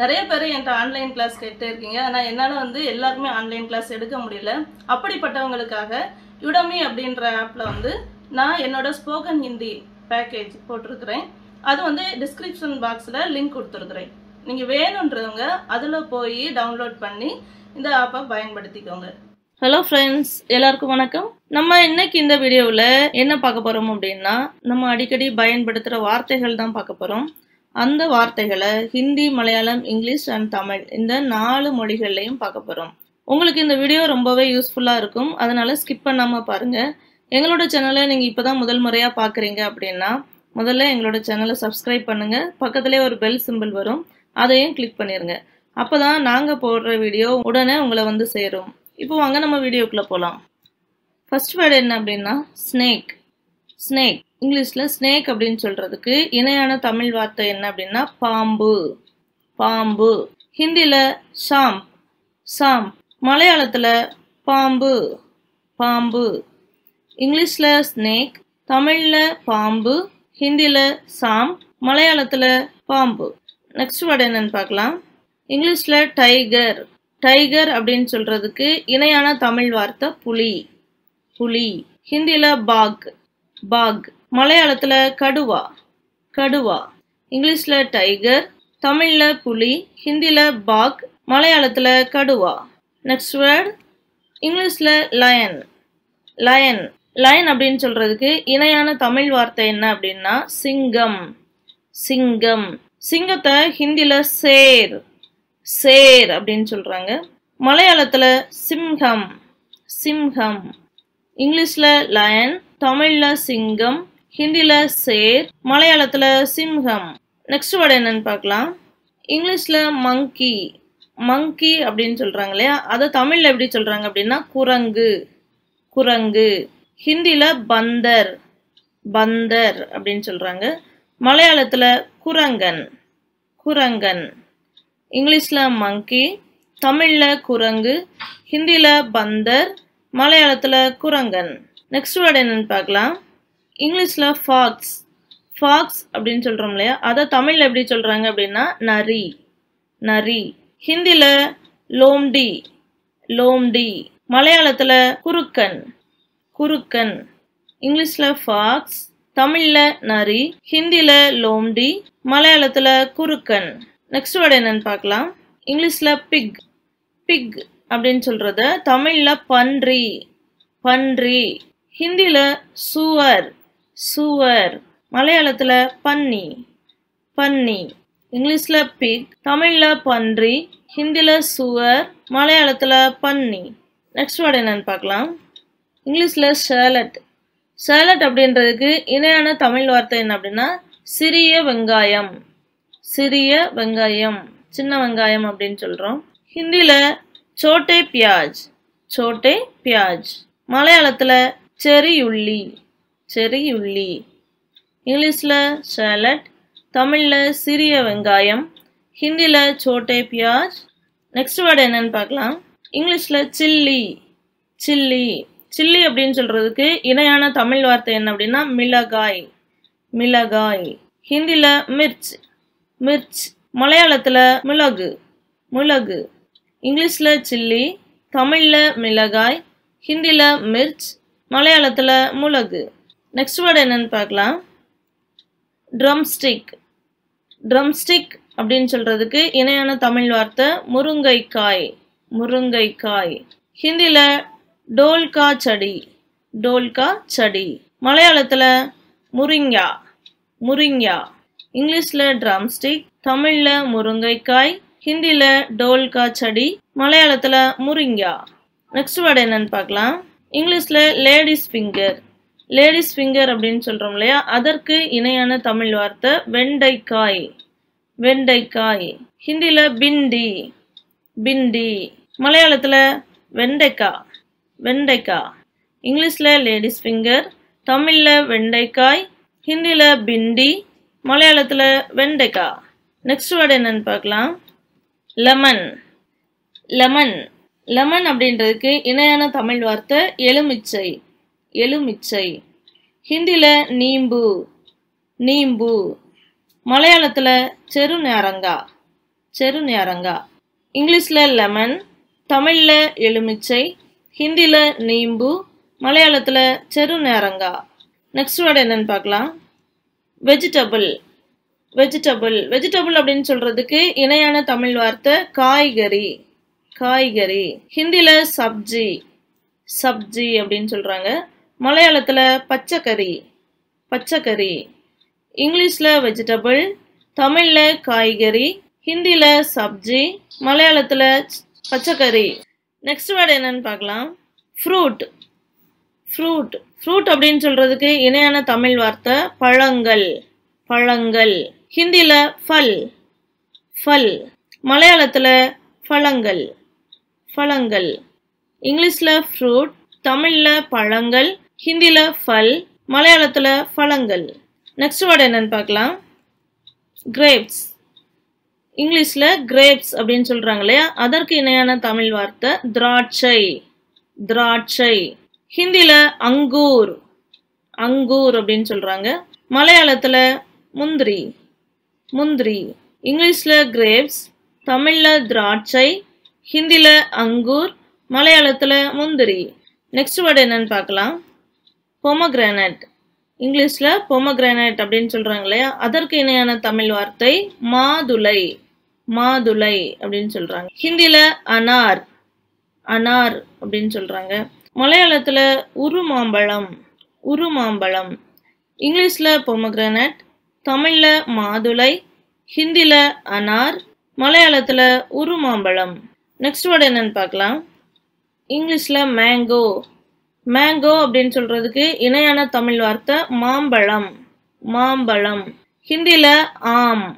நிறைய பேர் என்கிட்ட ஆன்லைன் கிளாஸ் கேட்டே இருக்கீங்க. ஆனால் என்னால் வந்து எல்லாருக்குமே ஆன்லைன் கிளாஸ் எடுக்க முடியல. அப்படிப்பட்டவங்களுக்காக யுடமி அப்படின்ற ஆப்பில் வந்து நான் என்னோட ஸ்போக்கன் ஹிந்தி பேக்கேஜ் போட்டிருக்கிறேன். அது வந்து டிஸ்கிரிப்ஷன் பாக்ஸில் லிங்க் கொடுத்துருக்குறேன். நீங்கள் வேணுன்றவங்க அதில் போய் டவுன்லோட் பண்ணி இந்த ஆப்பை பயன்படுத்திக்கோங்க. ஹலோ ஃப்ரெண்ட்ஸ் எல்லாருக்கும் வணக்கம். நம்ம இன்னைக்கு இந்த வீடியோவில் என்ன பார்க்க போகிறோம் அப்படின்னா நம்ம அடிக்கடி பயன்படுத்துகிற வார்த்தைகள் தான் பார்க்க போகிறோம் அந்த வார்த்தைகளை ஹிந்தி மலையாளம் இங்கிலீஷ் அண்ட் தமிழ் இந்த நாலு மொழிகள்லையும் பார்க்க போகிறோம் உங்களுக்கு இந்த வீடியோ ரொம்பவே யூஸ்ஃபுல்லாக இருக்கும். அதனால் ஸ்கிப் பண்ணாமல் பாருங்கள் எங்களோட சேனலை நீங்கள் இப்போ தான் முதல் முறையாக பார்க்குறீங்க அப்படின்னா முதல்ல எங்களோட சேனலை சப்ஸ்கிரைப் பண்ணுங்கள் பக்கத்துலேயே ஒரு பெல் சிம்பிள் வரும். அதையும் கிளிக் பண்ணிடுங்க அப்போ தான் நாங்கள் போடுற வீடியோ உடனே உங்களை வந்து சேரும். இப்போ வாங்க நம்ம வீடியோக்குள்ளே போகலாம் ஃபர்ஸ்ட் வேர்டு என்ன அப்படின்னா ஸ்னேக் ஸ்னேக் இங்கிலீஷில் ஸ்னேக் அப்படின்னு சொல்கிறதுக்கு இணையான தமிழ் வார்த்தை என்ன அப்படின்னா பாம்பு. பாம்பு. ஹிந்தியில் சாம் சாம் மலையாளத்தில் பாம்பு பாம்பு. இங்கிலீஷில் ஸ்னேக் தமிழில் பாம்பு ஹிந்தியில் சாம் மலையாளத்தில் பாம்பு. நெக்ஸ்ட் வேர்டு என்னன்னு பார்க்கலாம். இங்கிலீஷில் டைகர் டைகர் அப்படின்னு சொல்கிறதுக்கு இணையான தமிழ் வார்த்தை புலி புலி. ஹிந்தியில் பாக் பாக் மலையாளத்தில் கடுவா கடுவா. இங்கிலீஷில் டைகர் தமிழில் புலி ஹிந்தியில் பாக் மலையாளத்தில் கடுவா. நெக்ஸ்ட் வேர்ட் இங்கிலீஷில் லயன் லயன் லயன் அப்படின்னு சொல்கிறதுக்கு இணையான தமிழ் வார்த்தை என்ன அப்படின்னா சிங்கம் சிங்கம். சிங்கத்தை ஹிந்தியில் சேர் சேர் அப்படின்னு சொல்கிறாங்க மலையாளத்தில் சிம்ஹம் சிம்ஹம். இங்கிலீஷில் லயன் தமிழில் சிங்கம் ஹிந்தியில் சேர் மலையாளத்தில் சிம்ஹம். நெக்ஸ்ட் வேர்டு என்னன்னு பார்க்கலாம். இங்கிலீஷில் மங்கி மங்கி அப்படின்னு சொல்கிறாங்க இல்லையா? அதை தமிழில் எப்படி சொல்கிறாங்க அப்படின்னா குரங்கு. குரங்கு. ஹிந்தியில் பந்தர். பந்தர் அப்படின்னு சொல்கிறாங்க மலையாளத்தில் குரங்கன். குரங்கன். இங்கிலீஷில் மங்கி தமிழில் குரங்கு. ஹிந்தியில் பந்தர். மலையாளத்தில் குரங்கன். நெக்ஸ்ட் வேர்டு என்னன்னு பார்க்கலாம். இங்கிலீஷில் ஃபாக்ஸ் ஃபாக்ஸ் அப்படின்னு சொல்கிறோம் இல்லையா? அதை தமிழில் எப்படி சொல்கிறாங்க அப்படின்னா நரி நரி. ஹிந்தியில் லோம்டி லோம்டி. மலையாளத்தில் குறுக்கன் குறுக்கன் இங்கிலீஷில் ஃபாக்ஸ் தமிழில் நரி ஹிந்தியில் லோம்டி மலையாளத்தில் குறுக்கன் நெக்ஸ்ட் வேர்டு என்னன்னு பார்க்கலாம். இங்கிலீஷில் பிக் பிக் அப்படின்னு சொல்கிறத தமிழில் பன்றி பன்றி. ஹிந்தியில் சுவர் சுவர். மலையாளத்தில் பன்னி. பன்னி. இங்கிலீஷில் பிக் தமிழில் பன்றி. ஹிந்தியில் சுவர். மலையாளத்தில் பன்னி. நெக்ஸ்ட் வேர்டு என்னென்னு பார்க்கலாம். இங்கிலீஷில் ஷேலட் ஷேலட் அப்படின்றதுக்கு இணையான தமிழ் வார்த்தை என்ன அப்படின்னா சிறிய வெங்காயம். சிறிய வெங்காயம். சின்ன வெங்காயம் அப்படின்னு சொல்கிறோம் ஹிந்தியில் சோட்டே பியாஜ். சோட்டே பியாஜ். மலையாளத்தில் செரியுள்ளி செரியுள்ளி இங்கிலீஷில் ஷேலட் தமிழில் சிறிய வெங்காயம் ஹிந்தியில் சோட்டே பியாஜ் நெக்ஸ்ட் வேர்டு என்னன்னு பார்க்கலாம். இங்கிலீஷில் சில்லி சில்லி சில்லி அப்படின்னு சொல்கிறதுக்கு இணையான தமிழ் வார்த்தை என்ன அப்படின்னா மிளகாய் மிளகாய். ஹிந்தியில் மிர்ச் மிர்ச். மலையாளத்தில் மிளகு மிளகு. இங்கிலீஷில் சில்லி தமிழில் மிளகாய் ஹிந்தியில் மிர்ச். மலையாளத்தில் மிளகு. நெக்ஸ்ட் வேர்டு என்னென்னு பார்க்கலாம். ட்ரம்ஸ்டிக் ட்ரம்ஸ்டிக் அப்படின்னு சொல்கிறதுக்கு இணையான தமிழ் வார்த்தை முருங்கைக்காய் முருங்கைக்காய். ஹிந்தியில் டோல்கா செடி டோல்கா செடி. மலையாளத்தில் முருங்கா முருங்கா. இங்கிலீஷில் ட்ரம்ஸ்டிக் தமிழில் முருங்கைக்காய் ஹிந்தியில் டோல்கா செடி மலையாளத்தில் முருங்கா. நெக்ஸ்ட் வேர்டு என்னன்னு பார்க்கலாம். இங்கிலீஷில் லேடிஸ் ஃபிங்கர் லேடிஸ் ஃபிங்கர் அப்படின்னு சொல்கிறோம் இல்லையா? அதற்கு இணையான தமிழ் வார்த்தை வெண்டைக்காய். வெண்டைக்காய். ஹிந்தியில் பிண்டி. பிண்டி. மலையாளத்தில் வெண்டைக்காய் வெண்டைக்காய் இங்கிலீஷில் லேடிஸ் ஃபிங்கர் தமிழில் வெண்டைக்காய் ஹிந்தியில் பிண்டி மலையாளத்தில் வெண்டைக்காய் நெக்ஸ்ட் வேர்டு என்னன்னு பார்க்கலாம். லெமன் லெமன் லெமன் அப்படின்றதுக்கு இணையான தமிழ் வார்த்தை எலுமிச்சை. எலுமிச்சை. ஹிந்தியில் நீம்பு நீம்பு. மலையாளத்தில் செருநேரங்கா செருநேரங்கா. இங்கிலீஷில் லெமன் தமிழில் எலுமிச்சை ஹிந்தியில் நீம்பு மலையாளத்தில் செருநேரங்கா. நெக்ஸ்ட் வேர்டு என்னென்னு பார்க்கலாம். வெஜிடபிள் வெஜிடபிள் வெஜிடபிள் அப்படின்னு சொல்கிறதுக்கு இணையான தமிழ் வார்த்தை காய்கறி காய்கறி. ஹிந்தியில் சப்ஜி சப்ஜி அப்படின்னு சொல்கிறாங்க மலையாளத்தில் பச்சைக்கறி பச்சைக்கறி. இங்கிலீஷில் வெஜிடபிள் தமிழில் காய்கறி ஹிந்தியில் சப்ஜி மலையாளத்தில் பச்சைக்கறி. நெக்ஸ்ட் வேர்டு என்னன்னு பார்க்கலாம். ஃப்ரூட் ஃப்ரூட் ஃப்ரூட் அப்படின்னு சொல்கிறதுக்கு இணையான தமிழ் வார்த்தை பழங்கள் பழங்கள். ஹிந்தியில் ஃபல் ஃபல் மலையாளத்தில் பழங்கள் பழங்கள். இங்கிலீஷில் ஃப்ரூட் தமிழில் பழங்கள் ஹிந்தியில் ஃபல் மலையாளத்தில் பழங்கள் நெக்ஸ்ட் வேர்டு என்னன்னு பார்க்கலாம். கிரேப்ஸ் இங்கிலீஷில் கிரேப்ஸ் அப்படின்னு சொல்கிறாங்க இல்லையா? அதற்கு இணையான தமிழ் வார்த்தை திராட்சை. திராட்சை. ஹிந்தியில் அங்கூர். அங்கூர் அப்படின்னு சொல்கிறாங்க மலையாளத்தில் முந்திரி. முந்திரி. இங்கிலீஷில் கிரேப்ஸ் தமிழில் திராட்சை ஹிந்தியில் அங்கூர் மலையாளத்தில் முந்திரி. நெக்ஸ்ட் வேர்டு என்னன்னு பார்க்கலாம். பொமக்ரானட் இங்கிலீஷில் பொமக்ரானட் அப்படின்னு சொல்கிறாங்க இல்லையா? அதற்கு இணையான தமிழ் வார்த்தை மாதுளை. மாதுளை அப்படின்னு சொல்கிறாங்க ஹிந்தியில் அனார். அனார் அப்படின்னு சொல்கிறாங்க மலையாளத்தில் உருமாம்பழம். உருமாம்பழம். இங்கிலீஷில் பொமக்ரானட் தமிழில் மாதுளை ஹிந்தியில் அனார் மலையாளத்தில் உருமாம்பழம். நெக்ஸ்ட் வேர்டு என்னன்னு பார்க்கலாம். இங்கிலீஷில் மேங்கோ மேங்கோ அப்படின்னு சொல்கிறதுக்கு இணையான தமிழ் வார்த்தை மாம்பழம். மாம்பழம். ஹிந்தியில் ஆம்.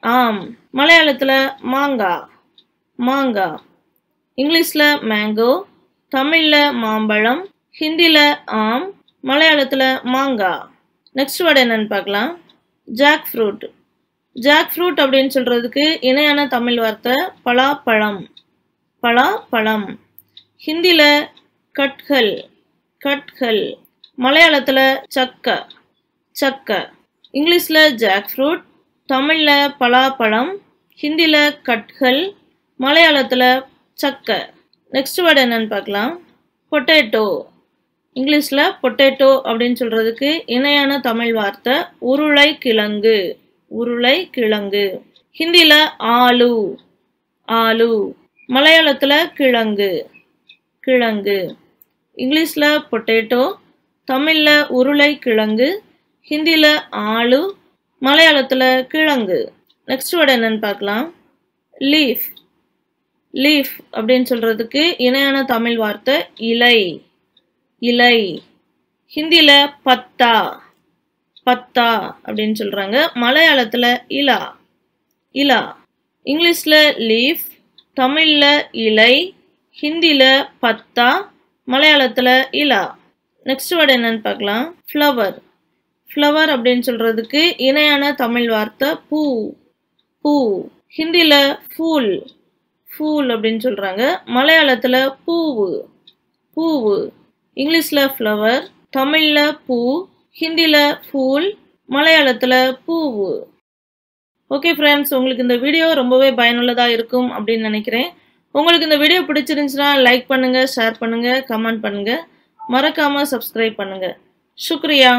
ஆம். மலையாளத்தில் மாங்கா. மாங்கா. இங்கிலீஷில் மேங்கோ தமிழில் மாம்பழம் ஹிந்தியில் ஆம் மலையாளத்தில் மாங்கா. நெக்ஸ்ட் வேர்டு என்னன்னு பார்க்கலாம். ஜாக் ஃப்ரூட் ஜாக் ஃப்ரூட் அப்படின்னு சொல்கிறதுக்கு இணையான தமிழ் வார்த்தை பலாப்பழம். பலாப்பழம். ஹிந்தியில் கட்கள் கட்கள். மலையாளத்தில் சக்க சக்க. இங்கிலீஷில் ஜாக் ஃப்ரூட் தமிழில் பலாப்பழம் ஹிந்தியில் கட்கள் மலையாளத்தில் சக்க. நெக்ஸ்ட் வேர்டு என்னன்னு பார்க்கலாம். பொட்டேட்டோ இங்கிலீஷில் பொட்டேட்டோ அப்படின்னு சொல்கிறதுக்கு இணையான தமிழ் வார்த்தை உருளை கிழங்கு உருளை கிழங்கு ஹிந்தியில் ஆலு ஆலு மலையாளத்தில் கிழங்கு கிழங்கு. இங்கிலீஷில் பொட்டேட்டோ தமிழில் உருளை கிழங்கு ஹிந்தியில் ஆளு மலையாளத்தில் கிழங்கு. நெக்ஸ்ட் வேர்டு என்னன்னு பார்க்கலாம். லீஃப் லீஃப் அப்படின்னு சொல்கிறதுக்கு இணையான தமிழ் வார்த்தை இலை. இலை. ஹிந்தியில் பத்தா. பத்தா அப்படின்னு சொல்கிறாங்க மலையாளத்தில் இலா. இலா. இங்கிலீஷில் லீஃப் தமிழில் இலை ஹிந்தியில் பத்தா மலையாளத்தில் இலா. நெக்ஸ்ட் வேர்டு என்னன்னு பார்க்கலாம். ஃப்ளவர் ஃப்ளவர் அப்படின்னு சொல்கிறதுக்கு இணையான தமிழ் வார்த்தை பூ. பூ. ஹிந்தியில் ஃபூல் ஃபூல் அப்படின்னு சொல்கிறாங்க மலையாளத்தில் பூவு. பூவு. இங்கிலீஷில் ஃப்ளவர் தமிழில் பூ. ஹிந்தியில் ஃபூல் மலையாளத்தில் பூவு. ஓகே ஃப்ரெண்ட்ஸ் உங்களுக்கு இந்த வீடியோ ரொம்பவே பயனுள்ளதாக இருக்கும் அப்படின்னு நினைக்கிறேன். உங்களுக்கு இந்த வீடியோ பிடிச்சிருந்துச்சுன்னா லைக் பண்ணுங்கள் ஷேர் பண்ணுங்கள் கமெண்ட் பண்ணுங்கள் மறக்காமல் சப்ஸ்கிரைப் பண்ணுங்கள் சுக்ரியா.